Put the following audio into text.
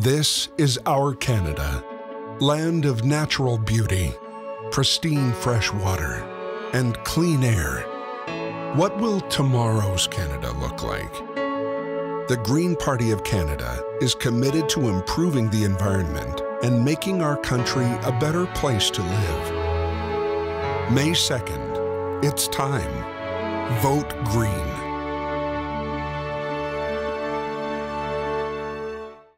This is our Canada, land of natural beauty, pristine fresh water, and clean air. What will tomorrow's Canada look like? The Green Party of Canada is committed to improving the environment and making our country a better place to live. May 2nd, it's time. Vote Green.